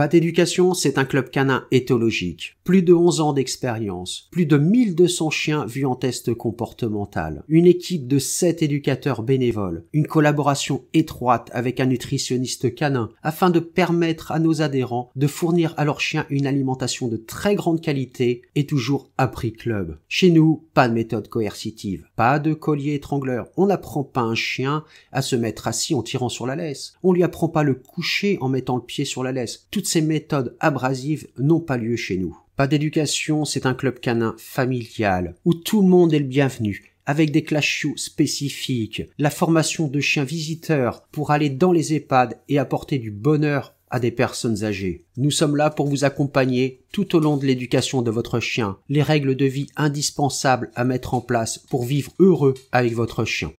Pas d'éducation, c'est un club canin éthologique. Plus de 11 ans d'expérience, plus de 1200 chiens vus en test comportemental, une équipe de 7 éducateurs bénévoles, une collaboration étroite avec un nutritionniste canin afin de permettre à nos adhérents de fournir à leurs chiens une alimentation de très grande qualité et toujours à prix club. Chez nous, pas de méthode coercitive, pas de collier étrangleur. On n'apprend pas un chien à se mettre assis en tirant sur la laisse. On lui apprend pas le coucher en mettant le pied sur la laisse. Ces méthodes abrasives n'ont pas lieu chez nous. Pas d'éducation, c'est un club canin familial, où tout le monde est le bienvenu, avec des clashios spécifiques, la formation de chiens visiteurs pour aller dans les EHPAD et apporter du bonheur à des personnes âgées. Nous sommes là pour vous accompagner tout au long de l'éducation de votre chien, les règles de vie indispensables à mettre en place pour vivre heureux avec votre chien.